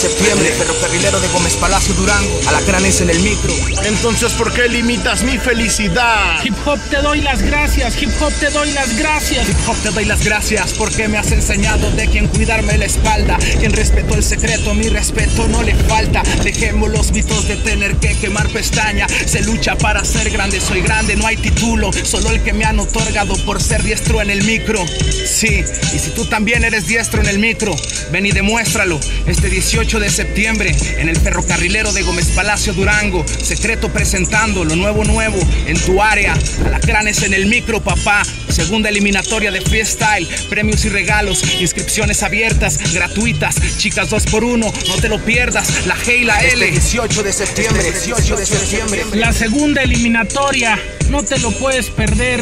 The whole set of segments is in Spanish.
septiembre, ferrocarrilero de Gómez Palacio Durango, alacranes en el micro. Entonces, ¿por qué limitas mi felicidad? Hip hop te doy las gracias, hip hop te doy las gracias. Hip hop te doy las gracias porque me has enseñado de quien cuidarme la espalda. Quien respetó el secreto, mi respeto no le falta. Dejemos los mitos de tener que quemar pestaña. Se lucha para ser grande, soy grande, no hay título. Solo el que me han otorgado por ser diestro en el micro. Sí, y si tú también eres diestro en el micro, ven y demuéstralo. Este 18 de septiembre, en el ferrocarrilero de Gómez Palacio Durango, secreto presentando lo nuevo nuevo en tu área. Alacranes en el micro, papá. Segunda eliminatoria de freestyle, premios y regalos, inscripciones abiertas, gratuitas, chicas 2 por 1 no te lo pierdas. La G y la L. Este 18 de septiembre, 18 de septiembre. La segunda eliminatoria, no te lo puedes perder.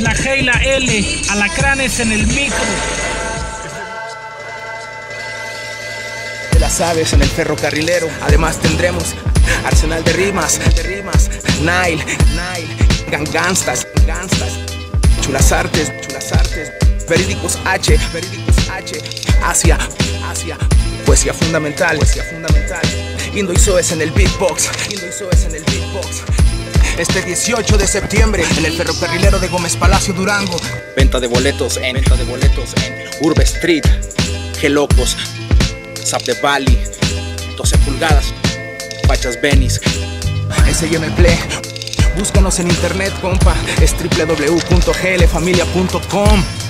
La G y la L, alacranes en el micro. Sabes en el ferrocarrilero. Además tendremos arsenal de rimas, de rimas, Nile, Nile, ganganstas, ganstas, chulas artes, chulas artes, verídicos H, verídicos H, Asia, Asia, poesía fundamental, poesía fundamental. Indo y Soes en el beatbox, Indo y Soes en el beatbox. Este 18 de septiembre en el ferrocarrilero de Gómez Palacio Durango. Venta de boletos en Venta de boletos en Urbe Street, Gelocos, Zap de Valley, 12 pulgadas, Pachas Benis. SIM Play. Búscanos en internet, compa. Es www.glfamilia.com.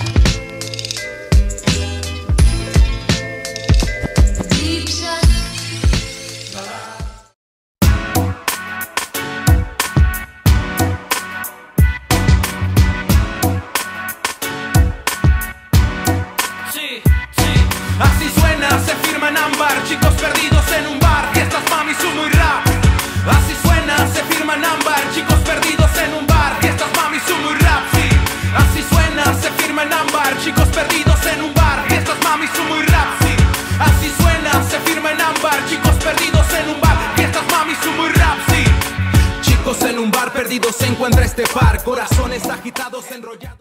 perdidos en un bar, fiestas mami, sumo y rap. Así suena, se firma en ámbar, chicos perdidos en un bar, fiestas mami, sumo y rap. Sí, así suena, se firma en ámbar, chicos perdidos en un bar, fiestas mami, sumo y rap. Sí, así suena, se firma en ámbar, chicos perdidos en un bar, fiestas mami, sumo y rap. Sí, chicos en un bar perdidos se encuentra este par, corazones agitados enrollados.